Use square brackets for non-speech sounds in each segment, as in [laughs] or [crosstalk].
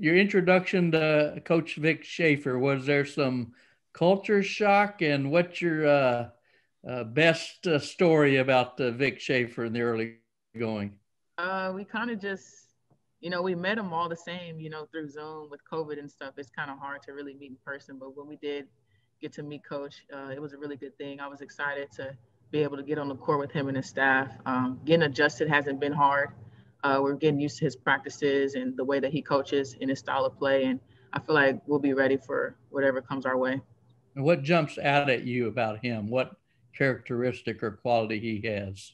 your introduction to Coach Vic Schaefer, was there some culture shock? And what's your uh, uh, best uh, story about Vic Schaefer in the early going? Uh, we kind of just, you know, we met him all the same, you know, through Zoom with COVID and stuff. It's kind of hard to really meet in person, but when we did get to meet Coach, uh, it was a really good thing. I was excited to be able to get on the court with him and his staff. Um, getting adjusted hasn't been hard. Uh, we're getting used to his practices and the way that he coaches and his style of play. And I feel like we'll be ready for whatever comes our way. And what jumps out at you about him? What characteristic or quality he has?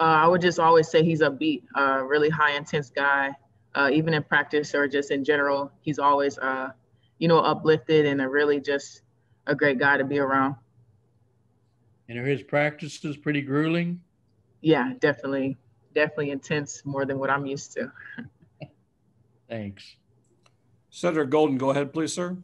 Uh, I would just always say he's upbeat, uh, really high intense guy. Uh, even in practice or just in general, he's always, uh, you know, uplifted and a really just a great guy to be around. And are his practices pretty grueling? Yeah, definitely definitely intense more than what I'm used to. [laughs] Thanks. Cedric Golden, go ahead, please, sir.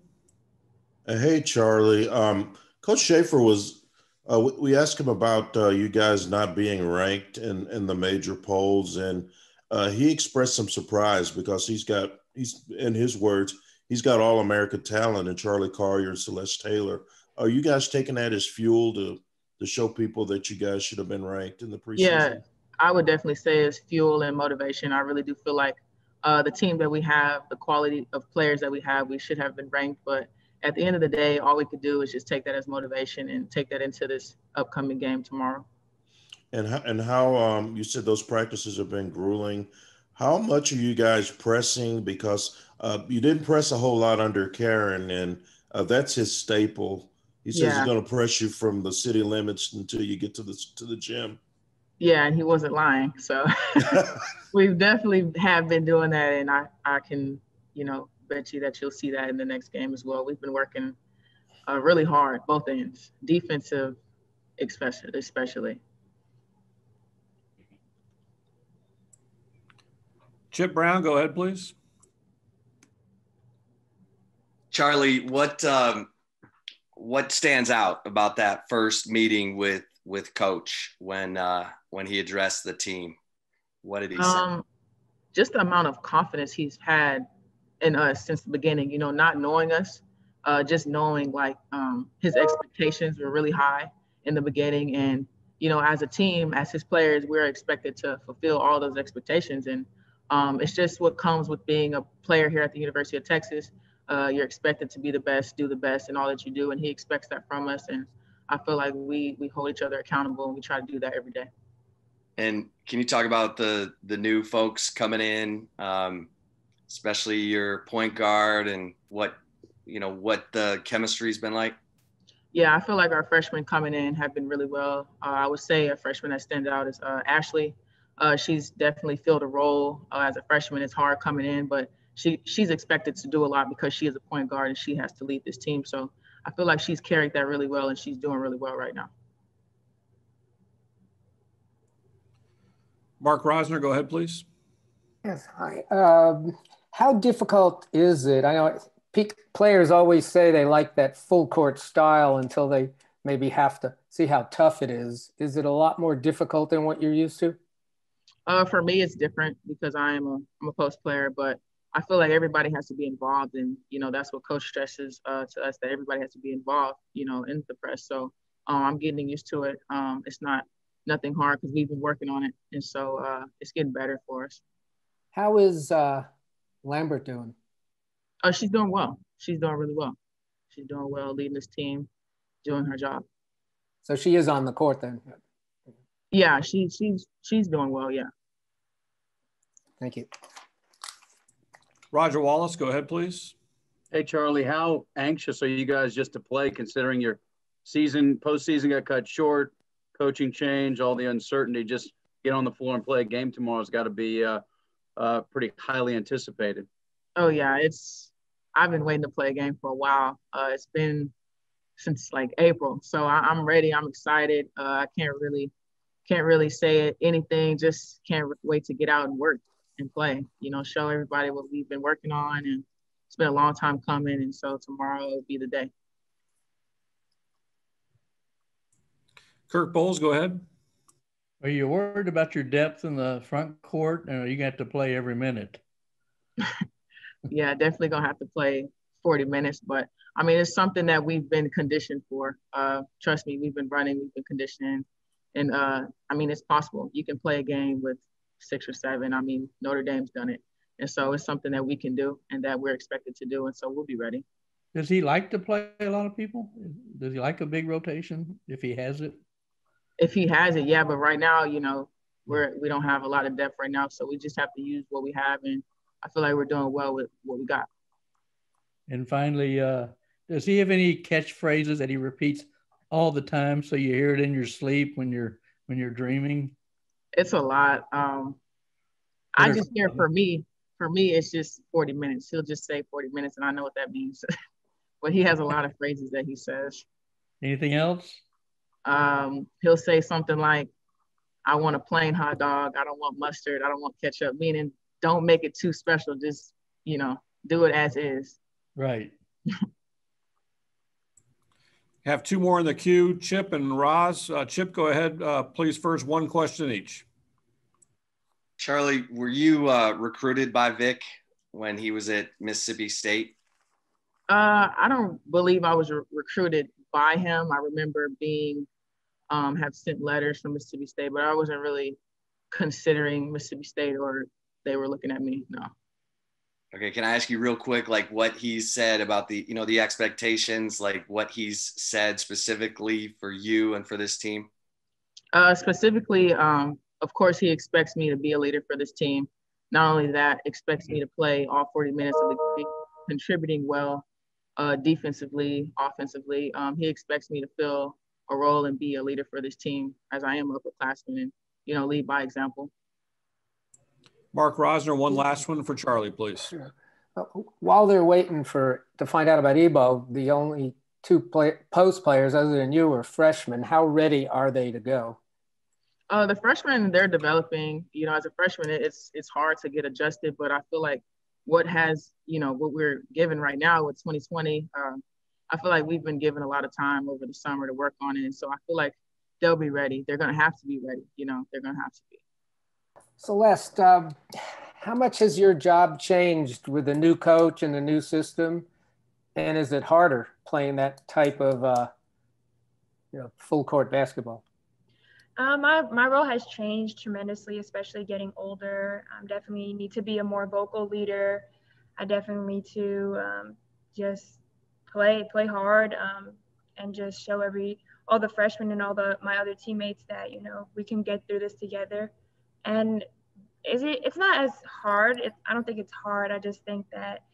Uh, hey, Charli. Um, Coach Schaefer was, uh, we, we, asked him about uh, you guys not being ranked in, in the major polls, and uh, he expressed some surprise because he's got, he's in his words, he's got all American talent and Charli Collier and Celeste Taylor. Are you guys taking that as fuel to to show people that you guys should have been ranked in the preseason? Yeah, I would definitely say is fuel and motivation. I really do feel like uh, the team that we have, the quality of players that we have, we should have been ranked. But at the end of the day, all we could do is just take that as motivation and take that into this upcoming game tomorrow. And how, and how um, you said those practices have been grueling. How much are you guys pressing? Because uh, you didn't press a whole lot under Karen, and uh, that's his staple. He says yeah. he's going to press you from the city limits until you get to the to the gym. Yeah, and he wasn't lying. So [laughs] [laughs] we definitely have been doing that, and I I can you know bet you that you'll see that in the next game as well. We've been working uh, really hard, both ends, defensive, especially especially. Chip Brown, go ahead, please. Charli, what um, what stands out about that first meeting with with Coach when uh, when he addressed the team? What did he um, say? Just the amount of confidence he's had in us since the beginning. You know, not knowing us, uh, just knowing like um, his expectations were really high in the beginning, and you know, as a team, as his players, we're expected to fulfill all those expectations, and um, it's just what comes with being a player here at the University of Texas. Uh, you're expected to be the best, do the best in all that you do, and he expects that from us. And I feel like we we hold each other accountable, and we try to do that every day. And can you talk about the the new folks coming in, um, especially your point guard, and what you know what the chemistry's been like? Yeah, I feel like our freshmen coming in have been really well. Uh, I would say a freshman that stands out is uh, Ashley. Uh, she's definitely filled a role uh, as a freshman. It's hard coming in, but she she's expected to do a lot because she is a point guard and she has to lead this team. So I feel like she's carried that really well and she's doing really well right now. Mark Rosner, go ahead, please. Yes, hi. Um, how difficult is it? I know peak players always say they like that full court style until they maybe have to see how tough it is. Is it a lot more difficult than what you're used to? Uh, for me, it's different because I am a I'm a post player, but I feel like everybody has to be involved, and you know that's what coach stresses uh, to us that everybody has to be involved, you know, in the press. So um, I'm getting used to it. Um, it's not nothing hard because we've been working on it, and so uh, it's getting better for us. How is uh, Lambert doing? Uh, she's doing well. She's doing really well. She's doing well, leading this team, doing her job. So she is on the court then. Yeah, she she's she's doing well. Yeah. Thank you. Roger Wallace, go ahead, please. Hey, Charli, how anxious are you guys just to play considering your season, postseason got cut short, coaching change, all the uncertainty? Just get on the floor and play a game tomorrow has got to be uh, uh, pretty highly anticipated. Oh, yeah. It's, I've been waiting to play a game for a while. Uh, it's been since like April. So I, am ready. I'm excited. Uh, I can't really, can't really say anything. Just can't wait to get out and work and play. You know, show everybody what we've been working on, and it's been a long time coming. And so tomorrow will be the day. Kirk Bohls, go ahead. Are you worried about your depth in the front court, and are you got to play every minute? [laughs] yeah, definitely gonna have to play 40 minutes. But I mean, it's something that we've been conditioned for. Uh, trust me, we've been running, we've been conditioning, and uh, I mean, it's possible. You can play a game with six or seven. I mean, Notre Dame's done it, and so it's something that we can do and that we're expected to do, and so we'll be ready. Does he like to play a lot of people? Does he like a big rotation if he has it? If he has it, yeah. But right now, you know, we're we don't have a lot of depth right now, so we just have to use what we have, and I feel like we're doing well with what we got. And finally, uh, does he have any catchphrases that he repeats all the time so you hear it in your sleep when you're when you're dreaming? It's a lot. Um, I just hear for me, for me, it's just 40 minutes. He'll just say 40 minutes, and I know what that means. [laughs] but he has a lot of phrases that he says. Anything else? Um, he'll say something like, I want a plain hot dog. I don't want mustard. I don't want ketchup, meaning don't make it too special. Just, you know, do it as is. Right. [laughs] Have two more in the queue, Chip and Roz. Uh, Chip, go ahead, uh, please. First, one question each. Charli, were you uh, recruited by Vic when he was at Mississippi State? Uh, I don't believe I was re- recruited by him. I remember being um, have sent letters from Mississippi State, but I wasn't really considering Mississippi State or they were looking at me. No. Okay, can I ask you real quick, like what he said about the, you know, the expectations, like what he's said specifically for you and for this team? Uh, specifically, um, of course, he expects me to be a leader for this team. Not only that, expects me to play all 40 minutes of the game, contributing well uh, defensively, offensively. Um, he expects me to fill a role and be a leader for this team as I am an upperclassman and, you know, lead by example. Mark Rosner, one last one for Charli, please. Uh, while they're waiting for to find out about Ebo, the only two play, post players other than you are freshmen. How ready are they to go? Uh, the freshmen they're developing. You know, as a freshman, it's it's hard to get adjusted, but I feel like what has you know what we're given right now with 2020 um, i feel like we've been given a lot of time over the summer to work on it. And so i feel like they'll be ready. They're going to have to be ready you know they're going to have to be. Celeste um, how much has your job changed with the new coach and the new system? And is it harder playing that type of uh, you know full court basketball? Uh, my my role has changed tremendously, especially getting older. I definitely need to be a more vocal leader. I definitely need to um, just play play hard um, and just show every all the freshmen and all the my other teammates that you know we can get through this together. And is it? It's not as hard. It, I don't think it's hard. I just think that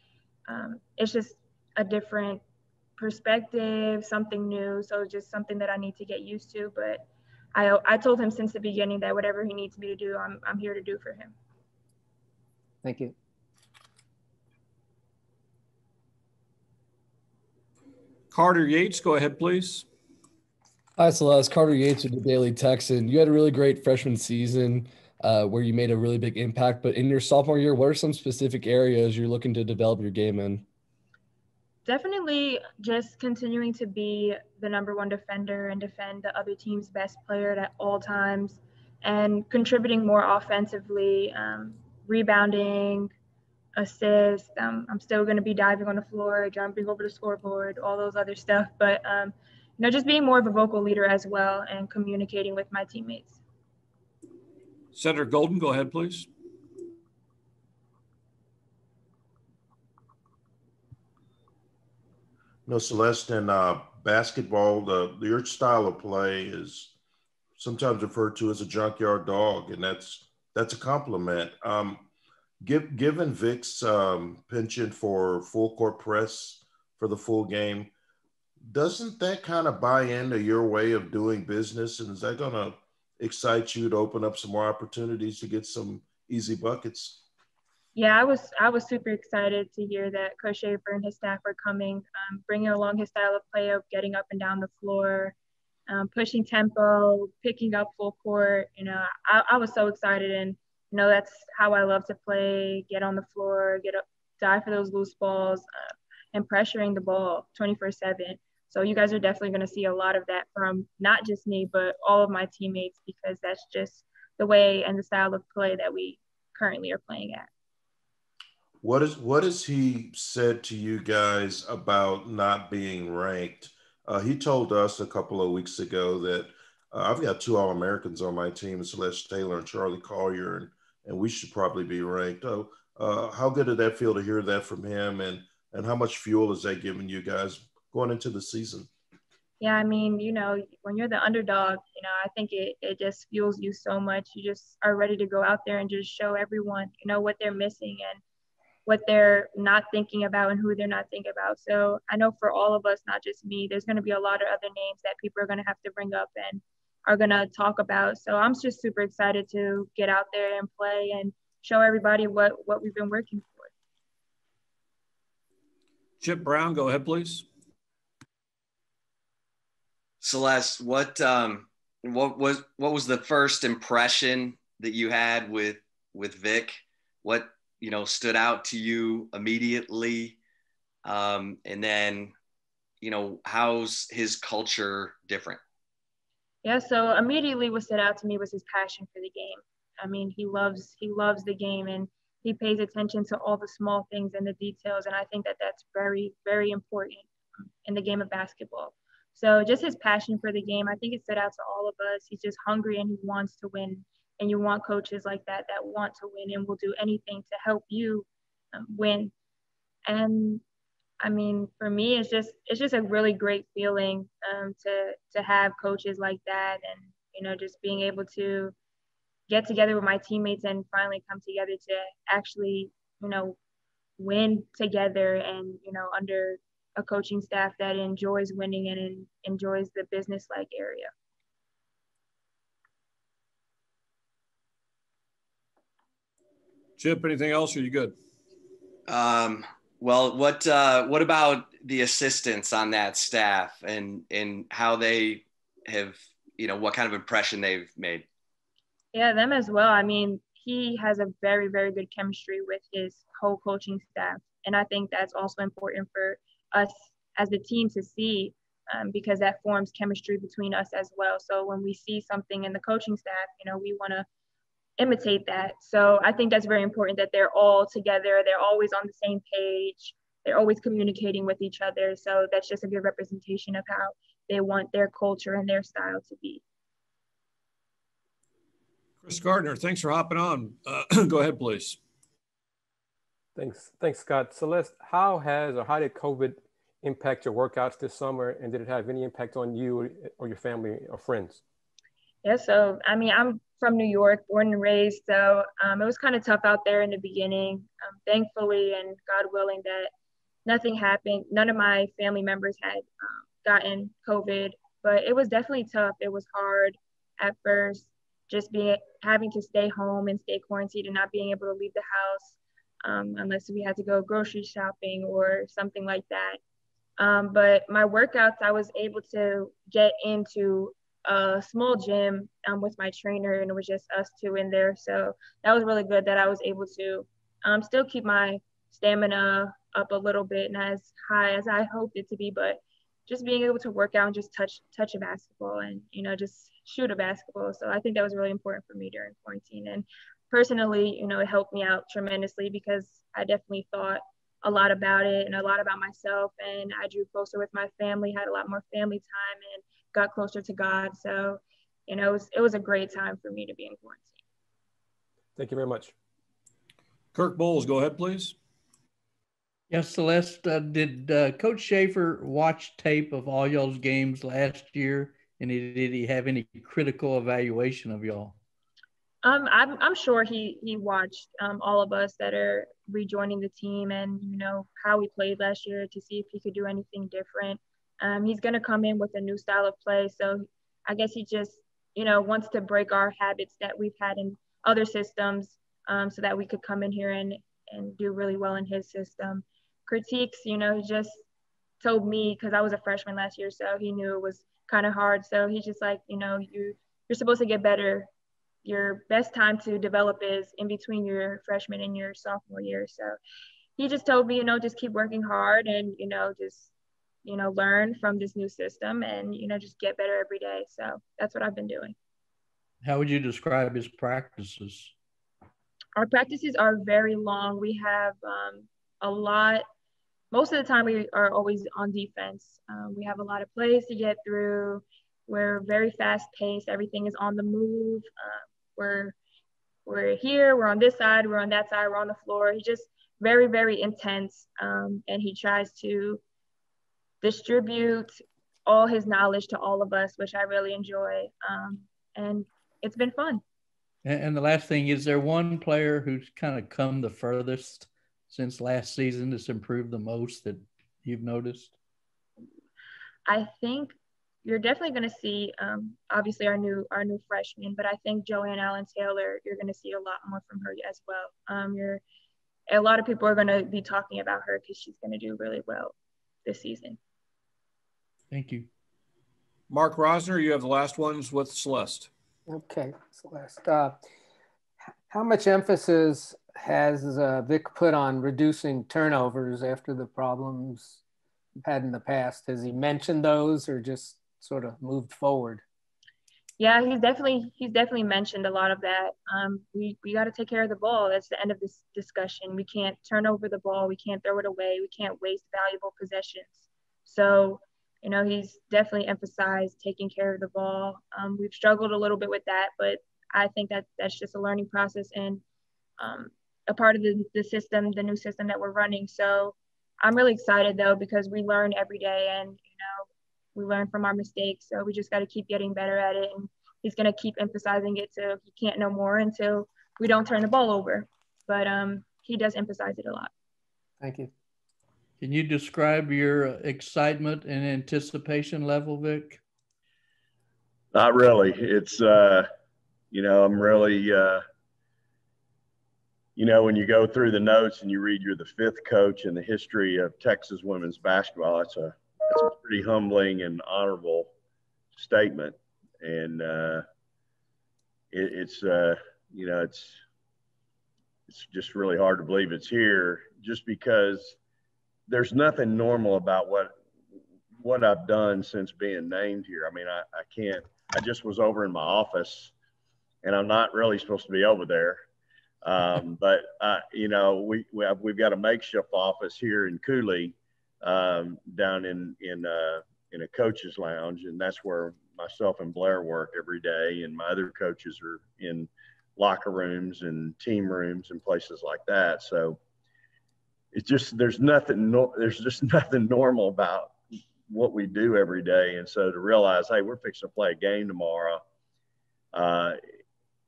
um, it's just a different perspective, something new. So just something that I need to get used to, but I, I told him since the beginning that whatever he needs me to do, I'm, I'm here to do for him. Thank you. Carter Yates, go ahead, please. Hi, Celeste. Carter Yates with the Daily Texan. You had a really great freshman season uh, where you made a really big impact. But in your sophomore year, what are some specific areas you're looking to develop your game in? definitely just continuing to be the number one defender and defend the other team's best player at all times and contributing more offensively, um, rebounding, assist. Um, I'm still going to be diving on the floor, jumping over the scoreboard, all those other stuff. But, um, you know, just being more of a vocal leader as well and communicating with my teammates. Cedric Golden, go ahead, please. No, Celeste, in uh, basketball, the your style of play is sometimes referred to as a junkyard dog, and that's that's a compliment. Um, give, given Vic's um, penchant for full court press for the full game, doesn't that kind of buy into your way of doing business? And is that going to excite you to open up some more opportunities to get some easy buckets? yeah, I was I was super excited to hear that Coach Schaefer and his staff were coming, um, bringing along his style of play of getting up and down the floor, um, pushing tempo, picking up full court. You know, I, I was so excited, and you know that's how I love to play: get on the floor, get up, die for those loose balls, uh, and pressuring the ball 24/7. So you guys are definitely going to see a lot of that from not just me, but all of my teammates because that's just the way and the style of play that we currently are playing at. What is what has he said to you guys about not being ranked? Uh, he told us a couple of weeks ago that uh, I've got two All Americans on my team, Celeste Taylor and Charli Collier, and, and we should probably be ranked. Oh, uh, how good did that feel to hear that from him, and and how much fuel is that giving you guys going into the season? Yeah, I mean, you know, when you're the underdog, you know, I think it, it just fuels you so much. You just are ready to go out there and just show everyone, you know, what they're missing and what they're not thinking about and who they're not thinking about. So I know for all of us, not just me, there's going to be a lot of other names that people are going to have to bring up and are going to talk about. So I'm just super excited to get out there and play and show everybody what, what we've been working for. Chip Brown, go ahead, please. Celeste, what um, what was what was the first impression that you had with with Vic? What you know stood out to you immediately, um, and then you know how's his culture different? Yeah, so immediately what stood out to me was his passion for the game. I mean, he loves he loves the game and he pays attention to all the small things and the details, and I think that that's very very important in the game of basketball. So just his passion for the game, I think it stood out to all of us. He's just hungry and he wants to win. And you want coaches like that that want to win and will do anything to help you um, win. And I mean, for me, it's just it's just a really great feeling um, to to have coaches like that, and you know, just being able to get together with my teammates and finally come together to actually, you know, win together and you know under a coaching staff that enjoys winning and in, enjoys the business like area. Chip, anything else? Or are you good? Um, well, what uh, what about the assistants on that staff and and how they have you know what kind of impression they've made? Yeah, them as well. I mean, he has a very very good chemistry with his co-coaching staff, and I think that's also important for us as the team to see um, because that forms chemistry between us as well. So when we see something in the coaching staff, you know, we want to imitate that. So I think that's very important that they're all together. They're always on the same page. They're always communicating with each other. So that's just a good representation of how they want their culture and their style to be. Chris Gardner, thanks for hopping on. Uh, [clears throat] go ahead, please. Thanks. Thanks, Scott. Celeste, how has or how did COVID impact your workouts this summer? And did it have any impact on you or your family or friends? Yeah, so I mean, I'm from New York, born and raised. So um, it was kind of tough out there in the beginning. Um, thankfully, and God willing, that nothing happened. None of my family members had um, gotten COVID, but it was definitely tough. It was hard at first, just being having to stay home and stay quarantined and not being able to leave the house um, unless we had to go grocery shopping or something like that. Um, but my workouts, I was able to get into a small gym um, with my trainer, and it was just us two in there. So that was really good that I was able to um, still keep my stamina up a little bit, not as high as I hoped it to be, but just being able to work out and just touch touch a basketball and you know just shoot a basketball. So I think that was really important for me during quarantine. And personally, you know, it helped me out tremendously because I definitely thought a lot about it and a lot about myself. And I drew closer with my family, had a lot more family time, and got closer to God. So, you know, it was, it was a great time for me to be in quarantine. Thank you very much. Kirk Bohls, go ahead, please. Yes, Celeste, uh, did uh, Coach Schaefer watch tape of all y'all's games last year? And he, did he have any critical evaluation of y'all? Um, I'm, I'm sure he he watched um, all of us that are rejoining the team and you know how we played last year to see if he could do anything different. Um, he's going to come in with a new style of play, so I guess he just you know wants to break our habits that we've had in other systems, um, so that we could come in here and and do really well in his system. Critiques, you know, he just told me because I was a freshman last year, so he knew it was kind of hard. So he's just like, you know, you you're supposed to get better your best time to develop is in between your freshman and your sophomore year. So he just told me, you know, just keep working hard and, you know, just, you know, learn from this new system and, you know, just get better every day. So that's what I've been doing. How would you describe his practices? our practices are very long. We have um, a lot. Most of the time, we are always on defense. Um, we have a lot of plays to get through. We're very fast paced. Everything is on the move. Uh, we're we're here. We're on this side. We're on that side. We're on the floor. He's just very very intense, um, and he tries to distribute all his knowledge to all of us, which I really enjoy. Um, and it's been fun. And the last thing is there one player who's kind of come the furthest since last season that's improved the most that you've noticed? I think you're definitely going to see um, obviously our new our new freshman, but I think Joanne Allen Taylor, you're going to see a lot more from her as well. Um, you're a lot of people are going to be talking about her because she's going to do really well this season. Thank you. Mark Rosner, you have the last ones with Celeste. Okay, Celeste. Uh, how much emphasis has uh, Vic put on reducing turnovers after the problems we've had in the past? Has he mentioned those or just sort of moved forward? Yeah, he's definitely he's definitely mentioned a lot of that. Um, we we got to take care of the ball. That's the end of this discussion. We can't turn over the ball. We can't throw it away. We can't waste valuable possessions. So you know, he's definitely emphasized taking care of the ball. Um, we've struggled a little bit with that, but I think that that's just a learning process and um, a part of the, the system, the new system that we're running. So I'm really excited though, because we learn every day and, you know, we learn from our mistakes. So we just got to keep getting better at it. And he's going to keep emphasizing it so he can't know more until we don't turn the ball over. But um, he does emphasize it a lot. Thank you. Can you describe your excitement and anticipation level, Vic? Not really. It's, uh, you know, I'm really, uh, you know, when you go through the notes and you read you're the fifth coach in the history of Texas women's basketball, that's a, that's a pretty humbling and honorable statement. And uh, it, it's, uh, you know, it's, it's just really hard to believe it's here just because there's nothing normal about what what I've done since being named here. I mean, I, I can't. I just was over in my office, and I'm not really supposed to be over there. Um, [laughs] but uh, you know, we, we have, we've got a makeshift office here in Cooley, um, down in in uh, in a coach's lounge, and that's where myself and Blair work every day, and my other coaches are in locker rooms and team rooms and places like that. So it's just there's nothing no, there's just [laughs] nothing normal about what we do every day. And so to realize hey we're fixing to play a game tomorrow uh,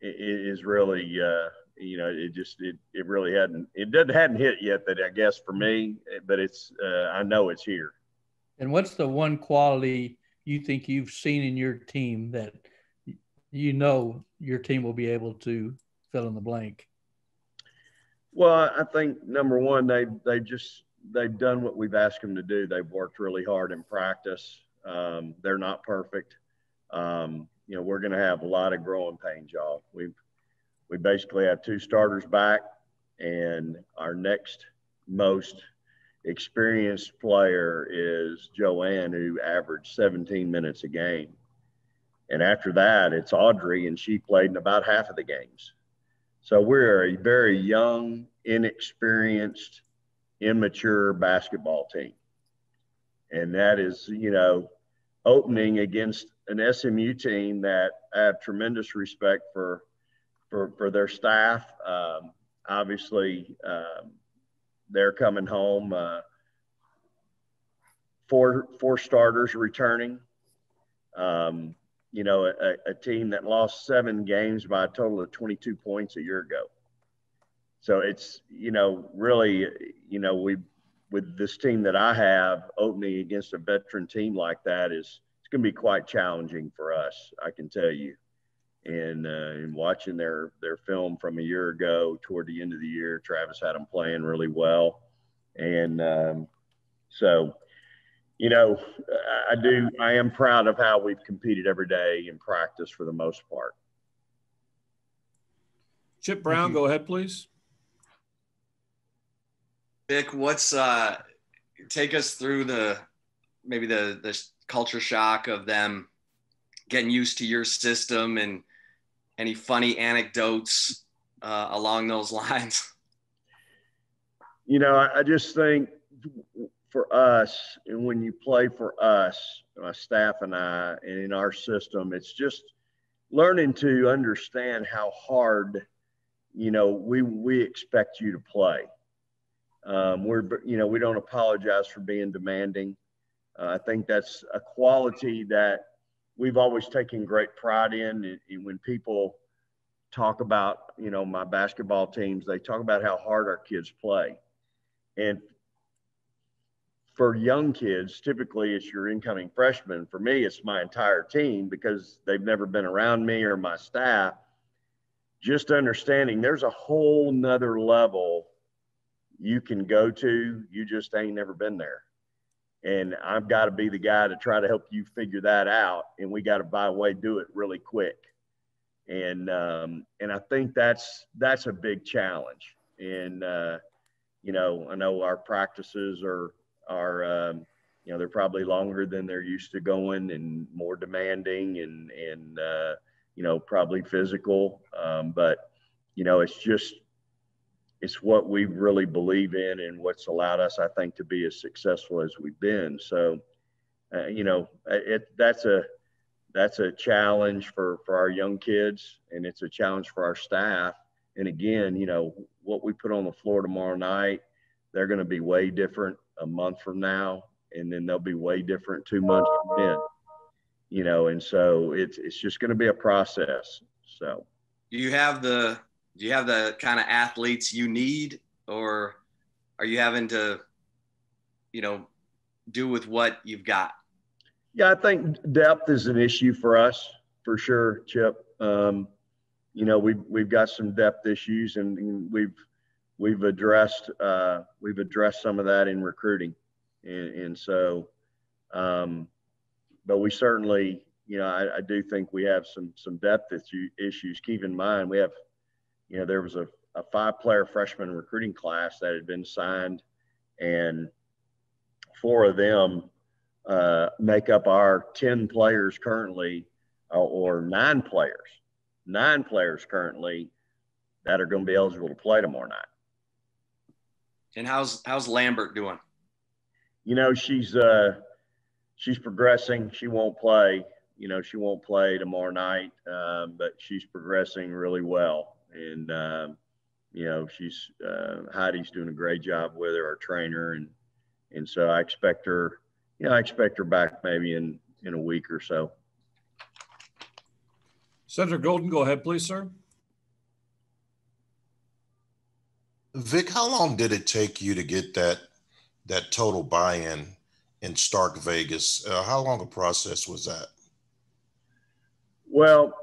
it is really uh, you know it just it, it really hadn't it didn't hadn't hit yet that i guess for me but it's uh, i know it's here. And what's the one quality you think you've seen in your team that you know your team will be able to fill in the blank well, I think number one, they they just they've done what we've asked them to do. They've worked really hard in practice. Um, they're not perfect. Um, you know, we're going to have a lot of growing pains, y'all. We've we basically have two starters back, and our next most experienced player is Joanne, who averaged 17 minutes a game. And after that, it's Audrey, and she played in about half of the games. So we're a very young, inexperienced, immature basketball team. And that is, you know, opening against an SMU team that I have tremendous respect for for, for their staff. Um, obviously, um, they're coming home. Uh, four four starters returning. Um, you know, a, a team that lost seven games by a total of 22 points a year ago. So it's, you know, really, you know, we, with this team that I have opening against a veteran team like that is, it's going to be quite challenging for us, I can tell you. And, uh, and watching their, their film from a year ago toward the end of the year, Travis had them playing really well. And um, so, you know, I do, I am proud of how we've competed every day in practice for the most part. Chip Brown, go ahead, please. Vic, what's, uh, take us through the, maybe the, the culture shock of them getting used to your system and any funny anecdotes uh, along those [laughs] lines? You know, I, I just think for us, and when you play for us, my staff and I, and in our system, it's just learning to understand how hard, you know, we we expect you to play. Um, we're, you know, we don't apologize for being demanding. Uh, I think that's a quality that we've always taken great pride in. And when people talk about, you know, my basketball teams, they talk about how hard our kids play. And for young kids, typically it's your incoming freshman. For me, it's my entire team because they've never been around me or my staff. Just understanding there's a whole nother level you can go to. You just ain't never been there. And I've got to be the guy to try to help you figure that out. And we got to, by the way, do it really quick. And um, and I think that's that's a big challenge. And uh, you know, I know our practices are are um, you know they're probably longer than they're used to going and more demanding and and uh, you know probably physical. Um, but you know it's just it's what we really believe in and what's allowed us i think to be as successful as we've been. So uh, you know it that's a that's a challenge for for our young kids and it's a challenge for our staff. And again you know what we put on the floor tomorrow night they're going to be way different a month from now, and then they'll be way different two months from then. You know, and so it's it's just going to be a process. So, do you have the do you have the kind of athletes you need, or are you having to, you know, do with what you've got? Yeah, I think depth is an issue for us for sure, Chip. Um, you know, we've we've got some depth issues, and, and we've we've addressed uh, we've addressed some of that in recruiting, and, and so, um, but we certainly, you know, I, I, do think we have some some depth issues. Keep in mind, we have, you know, there was a, a five player freshman recruiting class that had been signed, and four of them uh, make up our ten players currently, uh, or nine players, nine players currently that are going to be eligible to play tomorrow night. And how's how's Lambert doing? You know, she's uh she's progressing. She won't play. You know, she won't play tomorrow night, um, but she's progressing really well. And um, you know, she's uh, Heidi's doing a great job with her, our trainer, and and so I expect her. You know, I expect her back maybe in in a week or so. Cedric Golden, go ahead, please, sir. Vic, how long did it take you to get that that total buy-in in Stark Vegas? Uh, how long a process was that? Well,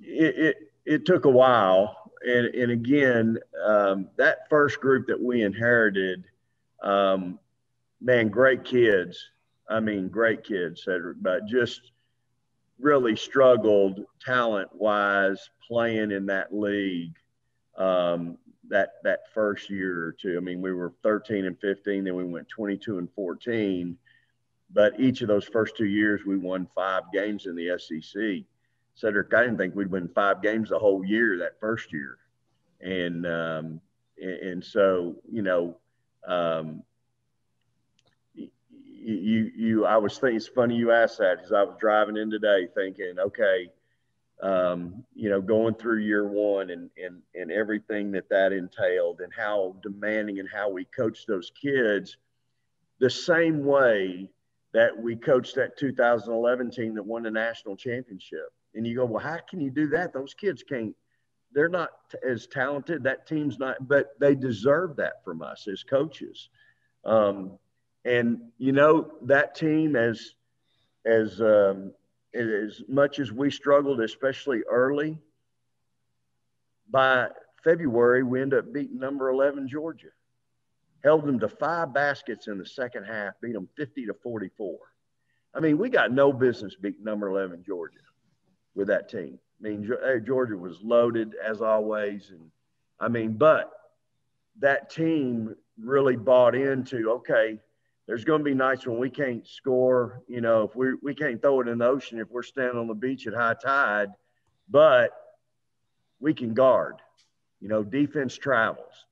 it it, it took a while, and and again, um, that first group that we inherited, um, man, great kids. I mean, great kids, Cedric, but just really struggled talent-wise playing in that league. Um, that that first year or two. I mean, we were 13 and 15, then we went 22 and 14. But each of those first two years, we won five games in the SEC. Cedric, I didn't think we'd win five games the whole year that first year, and um, and so you know, um, you you I was thinking it's funny you asked that because I was driving in today thinking, okay, um, you know, going through year one and, and, and everything that that entailed and how demanding and how we coached those kids the same way that we coached that 2011 team that won the national championship. And you go, well, how can you do that? Those kids can't, they're not as talented. That team's not, but they deserve that from us as coaches. Um, and, you know, that team as, as, um, as much as we struggled, especially early, by February, we end up beating number 11 Georgia. Held them to five baskets in the second half, beat them 50 to 44. I mean, we got no business beating number 11 Georgia with that team. I mean, Georgia was loaded as always. And I mean, but that team really bought into okay, there's going to be nights when we can't score. You know, if we we can't throw it in the ocean if we're standing on the beach at high tide, but we can guard. You know, defense travels.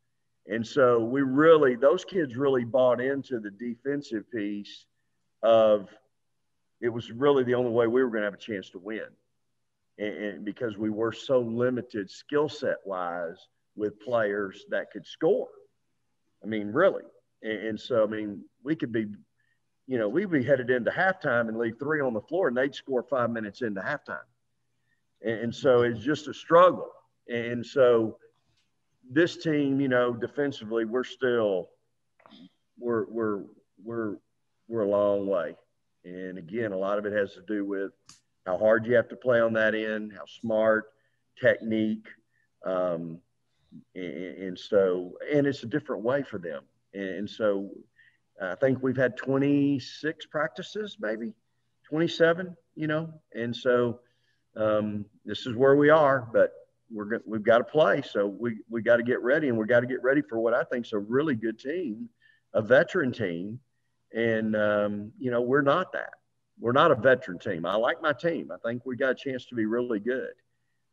And so we really, those kids really bought into the defensive piece of it was really the only way we were going to have a chance to win. And, and because we were so limited skill set wise with players that could score. I mean, really. And, and so, I mean, we could be, you know, we'd be headed into halftime and leave three on the floor and they'd score five minutes into halftime. And, and so it's just a struggle. And so this team, you know, defensively, we're still, we're, we're, we're, we're a long way. And again, a lot of it has to do with how hard you have to play on that end, how smart, technique. Um, and, and, so, and it's a different way for them. And so I think we've had 26 practices, maybe 27, you know, and so um, this is where we are, but we're we've got to play. So we, we got to get ready and we got to get ready for what I think is a really good team, a veteran team and, um, you know, we're not that. We're not a veteran team. I like my team. I think we got a chance to be really good,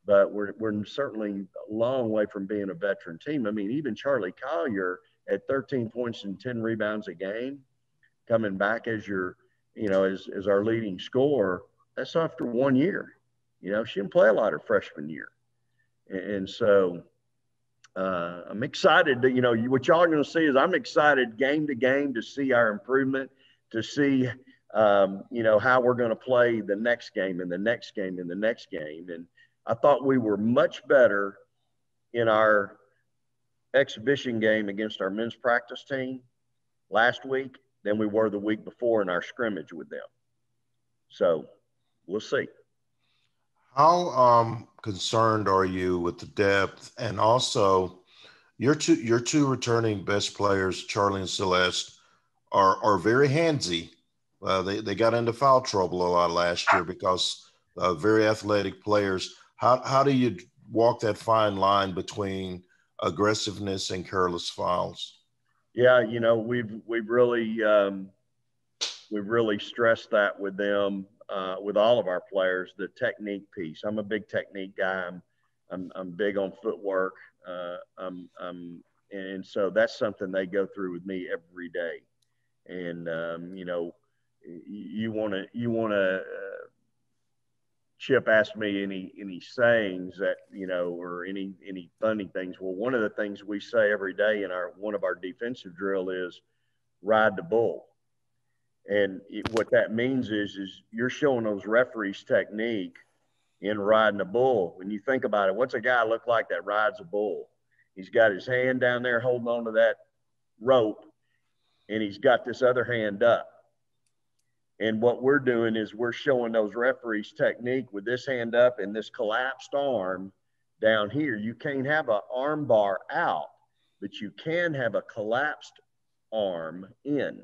but we're, we're certainly a long way from being a veteran team. I mean, even Charli Collier at 13 points and 10 rebounds a game, coming back as your, you know, as, as our leading scorer, that's after one year. You know, she didn't play a lot her freshman year. And, and so, uh, I'm excited to, you know, what y'all are going to see is I'm excited game to game to see our improvement, to see, um, you know, how we're going to play the next game and the next game and the next game. And I thought we were much better in our exhibition game against our men's practice team last week than we were the week before in our scrimmage with them. So we'll see. How um, concerned are you with the depth and also your two your two returning best players, Charli and Celeste, are are very handsy. Uh, they they got into foul trouble a lot last year because uh, very athletic players. How how do you walk that fine line between aggressiveness and careless fouls? Yeah, you know we've we've really um, we've really stressed that with them uh, with all of our players, the technique piece. I'm a big technique guy. I'm, I'm, I'm big on footwork. Uh, I'm, I'm, and so that's something they go through with me every day. And, um, you know, you want to, you want to, uh, Chip asked me any, any sayings that, you know, or any, any funny things. Well, one of the things we say every day in our, one of our defensive drill is ride the bull and it, what that means is, is you're showing those referees technique in riding a bull. When you think about it, what's a guy look like that rides a bull? He's got his hand down there holding on to that rope, and he's got this other hand up. And what we're doing is we're showing those referees technique with this hand up and this collapsed arm down here. You can't have an arm bar out, but you can have a collapsed arm in.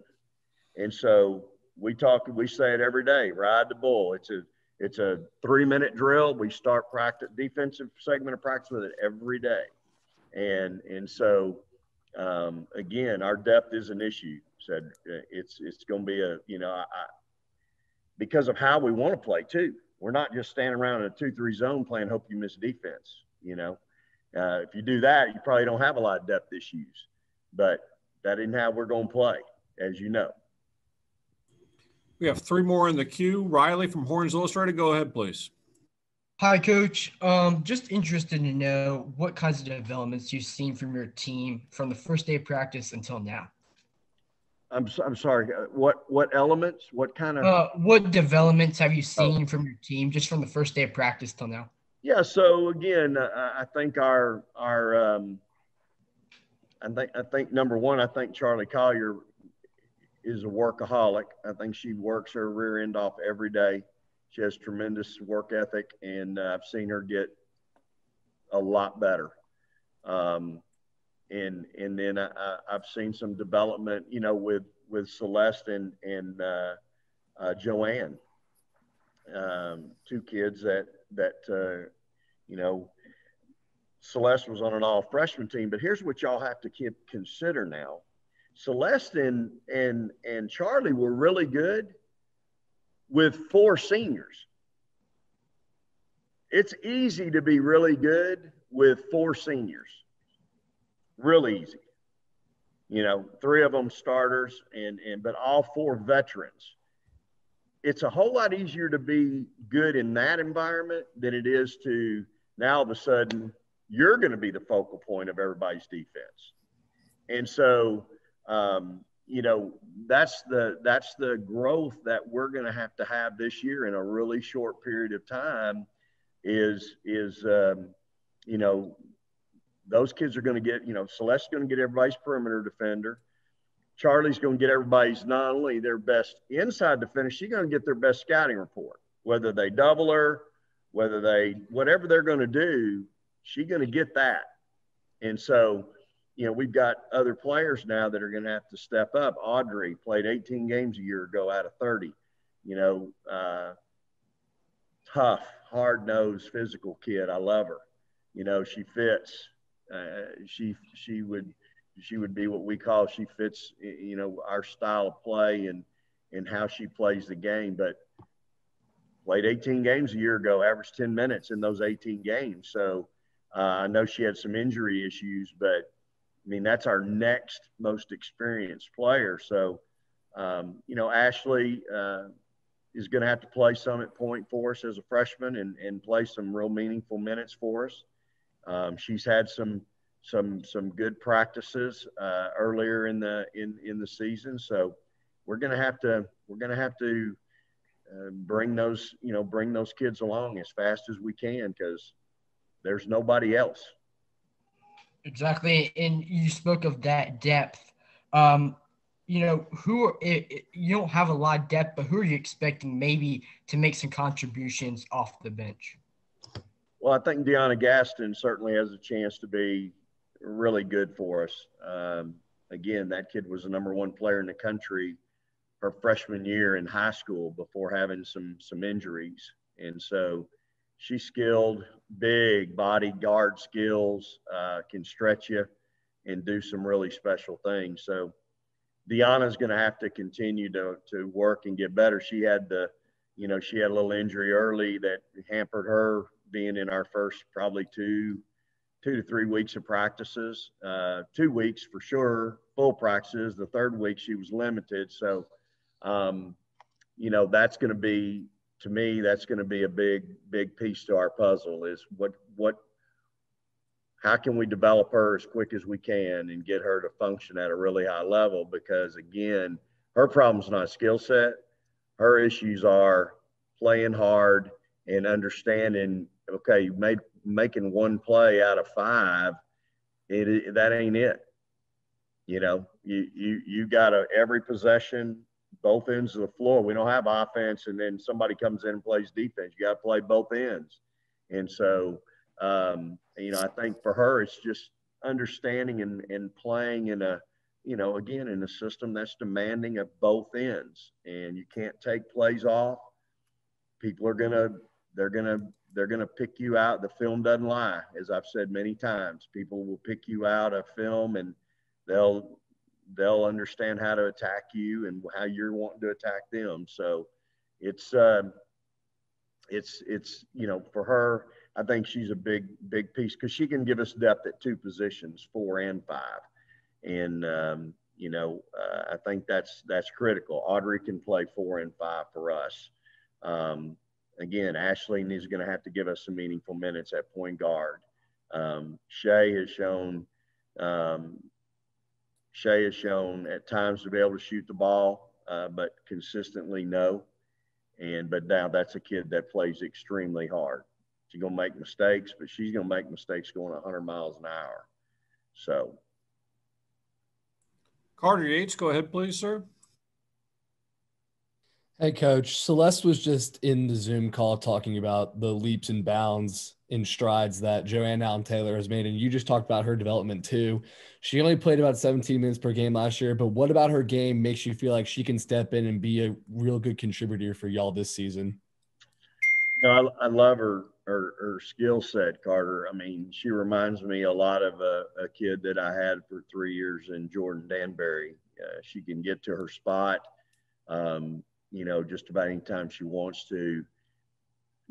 And so we talk, we say it every day, ride the bull. It's a, it's a three minute drill. We start practice defensive segment of practice with it every day. And, and so, um, again, our depth is an issue. Said so it's, it's going to be a, you know, I, because of how we want to play too. We're not just standing around in a two, three zone playing, hope you miss defense, you know, uh, if you do that, you probably don't have a lot of depth issues, but that isn't how we're going to play, as you know. We have three more in the queue. Riley from Horns Illustrated, go ahead, please. Hi, Coach. Um, just interested to know what kinds of developments you've seen from your team from the first day of practice until now. I'm, I'm sorry. Uh, what what elements? What kind of? Uh, what developments have you oh. seen oh. from your team just from the first day of practice till now? Yeah. So again, uh, I think our our um, I think I think number one, I think Charli Collier is a workaholic. I think she works her rear end off every day. She has tremendous work ethic, and uh, I've seen her get a lot better. Um, and and then I, have seen some development, you know, with with Celeste and and uh, uh, Joanne, um, two kids that that uh, you know. Celeste was on an all freshman team, but here's what y'all have to keep, consider now Celeste and, and, and Charli were really good with four seniors. It's easy to be really good with four seniors. Real easy. You know, three of them starters, and and but all four veterans. It's a whole lot easier to be good in that environment than it is to now all of a sudden you're going to be the focal point of everybody's defense. And so, um, you know, that's the that's the growth that we're going to have to have this year in a really short period of time. Is is um, you know, those kids are going to get you know Celeste's going to get everybody's perimeter defender. Charli's going to get everybody's not only their best inside defender, she's going to get their best scouting report. Whether they double her, whether they whatever they're going to do, she's going to get that. And so you know, we've got other players now that are going to have to step up. Audrey played 18 games a year ago out of 30. You know, uh, tough, hard nosed, physical kid. I love her. You know, she fits. Uh, she she would she would be what we call she fits. You know, our style of play and and how she plays the game. But played 18 games a year ago, averaged 10 minutes in those 18 games. So uh, I know she had some injury issues, but I mean, that's our next most experienced player. So, um, you know, Ashley uh, is going to have to play some at point for us as a freshman and, and play some real meaningful minutes for us. Um, she's had some some some good practices uh, earlier in the in in the season, so we're going to have to we're to have to uh, bring those you know bring those kids along as fast as we can because there's nobody else. Exactly, and you spoke of that depth. Um, you know, who it, it, you don't have a lot of depth, but who are you expecting maybe to make some contributions off the bench? Well, I think DeYona Gaston certainly has a chance to be really good for us. Um, again, that kid was the number one player in the country her freshman year in high school before having some some injuries, and so she's skilled, big body guard skills, uh, can stretch you and do some really special things. So DeYona's going to have to continue to, to work and get better. She had the, you know, she had a little injury early that hampered her being in our first probably two, two to three weeks of practices, uh, two weeks for sure, full practices. The third week she was limited. So, um, you know, that's going to be to me, that's going to be a big, big piece to our puzzle is what, what, how can we develop her as quick as we can and get her to function at a really high level? Because again, her problem's not skill set. Her issues are playing hard and understanding, okay, you made making one play out of five. It, it that ain't it. You know, you, you, you got to every possession, both ends of the floor. We don't have offense, and then somebody comes in and plays defense. You got to play both ends. And so, um, you know, I think for her, it's just understanding and, and playing in a, you know, again, in a system that's demanding of both ends. And you can't take plays off. People are to, they're to, they're going to pick you out. The film doesn't lie, as I've said many times. People will pick you out of film and they'll they'll understand how to attack you and how you're wanting to attack them. So it's uh, it's it's you know for her, I think she's a big big piece because she can give us depth at two positions, four and five, and um, you know uh, I think that's that's critical. Audrey can play four and five for us. Um, again, Ashley is going to have to give us some meaningful minutes at point guard. Um, Shay has shown um, Shay has shown at times to be able to shoot the ball, uh, but consistently no. And but now that's a kid that plays extremely hard. She's gonna make mistakes, but she's gonna make mistakes going 100 miles an hour. So, Carter Yates, go ahead, please, sir. Hey, Coach. Celeste was just in the Zoom call talking about the leaps and bounds in strides that Joanne Allen Taylor has made. And you just talked about her development too. She only played about 17 minutes per game last year, but what about her game makes you feel like she can step in and be a real good contributor for y'all this season? No, I, I love her, her, her skill set, Carter. I mean, she reminds me a lot of a, a kid that I had for three years in Jordan Danberry. Uh, she can get to her spot. Um, you know, just about any time she wants to.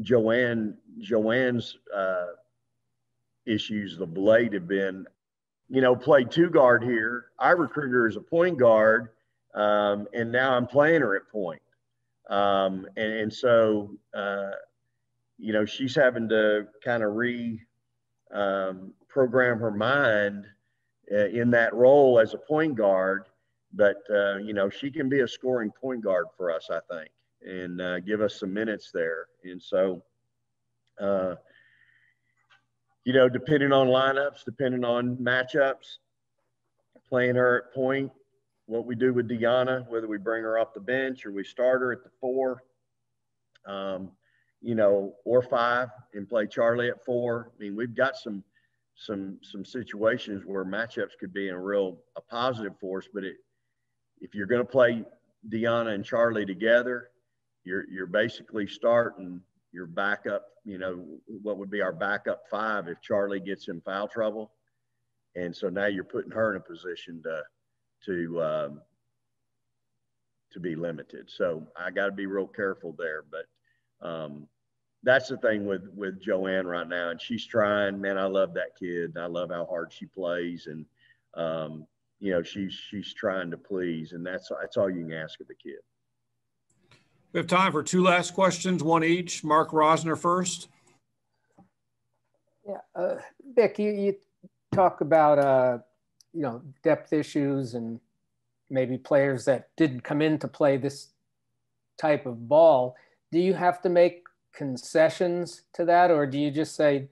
Joanne, Joanne's uh, issues, the blade have been you know, played two guard here. I recruited her as a point guard, um, and now I'm playing her at point. Um, and, and, so, uh, you know, she's having to kind of re um, program her mind uh, in that role as a point guard. But, uh, you know, she can be a scoring point guard for us, I think, and uh, give us some minutes there. And so, uh, you know, depending on lineups, depending on matchups, playing her at point, what we do with DeYona, whether we bring her off the bench or we start her at the four, um, you know, or five and play Charli at four. I mean, we've got some some some situations where matchups could be in a real a positive force, but it, if you're going to play DeYona and Charli together, you're you're basically starting your backup, you know, what would be our backup five if Charli gets in foul trouble. And so now you're putting her in a position to, to, um, to be limited. So I got to be real careful there. But um, that's the thing with, with Joanne right now. And she's trying, man, I love that kid. I love how hard she plays. And, um, you know, she's, she's trying to please. And that's, that's all you can ask of a kid. We have time for two last questions, one each. Mark Rosner first. Yeah, uh, Vic, you, you talk about uh, you know depth issues and maybe players that didn't come in to play this type of ball. Do you have to make concessions to that, or do you just say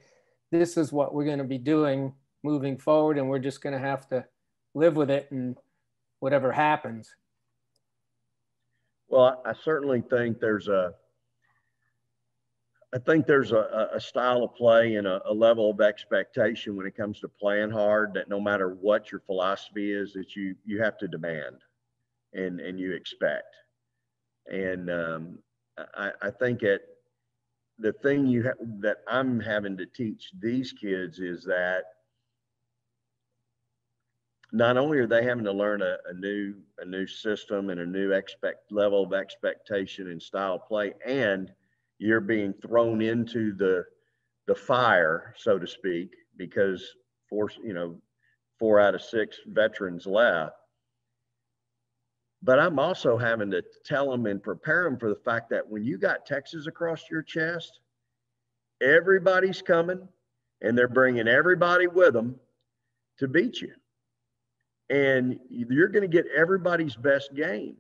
this is what we're going to be doing moving forward, and we're just going to have to live with it and whatever happens? Well, I certainly think there's a, I think there's a, a style of play and a, a, level of expectation when it comes to playing hard that no matter what your philosophy is, that you you have to demand, and and you expect, and um, I, I think it, the thing you ha- that I'm having to teach these kids is that not only are they having to learn a, a, new a new system and a new expect level of expectation and style play, and you're being thrown into the the fire, so to speak, because four you know four out of six veterans left. But I'm also having to tell them and prepare them for the fact that when you got Texas across your chest, everybody's coming and they're bringing everybody with them to beat you and you're going to get everybody's best game.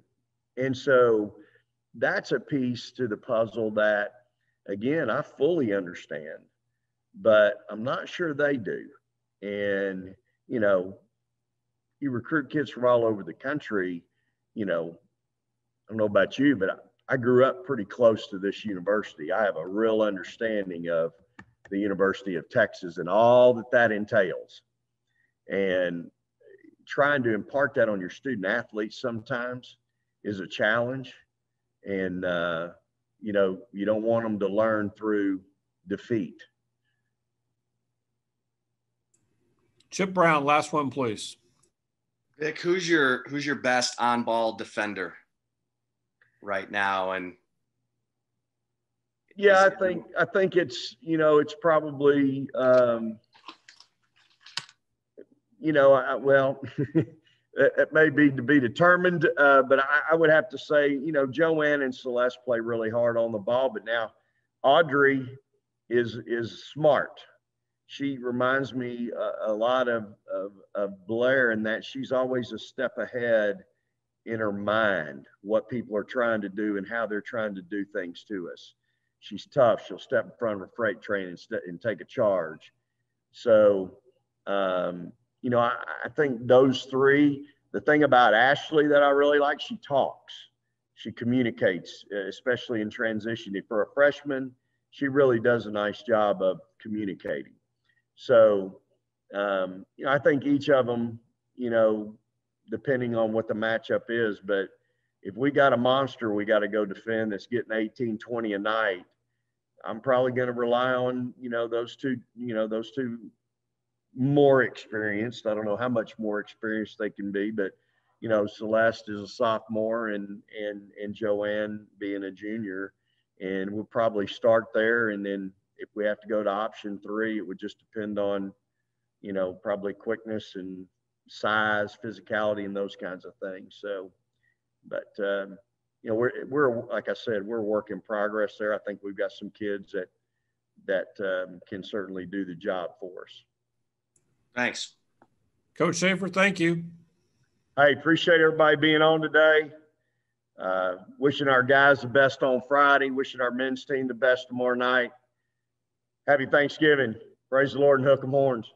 And so that's a piece to the puzzle that, again, I fully understand, but I'm not sure they do. And, you know, you recruit kids from all over the country, you know, I don't know about you, but I, I grew up pretty close to this university. I have a real understanding of the University of Texas and all that that entails. And trying to impart that on your student athletes sometimes is a challenge. And, uh, you know, you don't want them to learn through defeat. Chip Brown, last one, please. Vic, who's your who's your best on-ball defender right now? And yeah, I think I think it's you know it's probably um, you know, I, well, [laughs] it may be to be determined, uh, but I, I, would have to say, you know, Joanne and Celeste play really hard on the ball, but now Audrey is is smart. She reminds me a, a lot of, of, of Blair in that she's always a step ahead in her mind, what people are trying to do and how they're trying to do things to us. She's tough. She'll step in front of a freight train and, st- and take a charge. So, um, you know, I, I think those three. The thing about Ashley that I really like, she talks, she communicates, especially in transition. For a freshman, she really does a nice job of communicating. So, um, you know, I think each of them, you know, depending on what the matchup is, but if we got a monster we got to go defend that's getting 18, 20 a night, I'm probably going to rely on, you know, those two, you know, those two more experienced. I don't know how much more experienced they can be, but you know, Celeste is a sophomore and and and Joanne being a junior, and we'll probably start there. And then if we have to go to option three, it would just depend on you know, probably quickness and size, physicality, and those kinds of things. So, but um, you know, we're we're like I said, we're work in progress there. I think we've got some kids that that um, can certainly do the job for us. Thanks. Coach Schaefer, thank you. Hey, appreciate everybody being on today. Uh, wishing our guys the best on Friday, wishing our men's team the best tomorrow night. Happy Thanksgiving. Praise the Lord and hook 'em horns.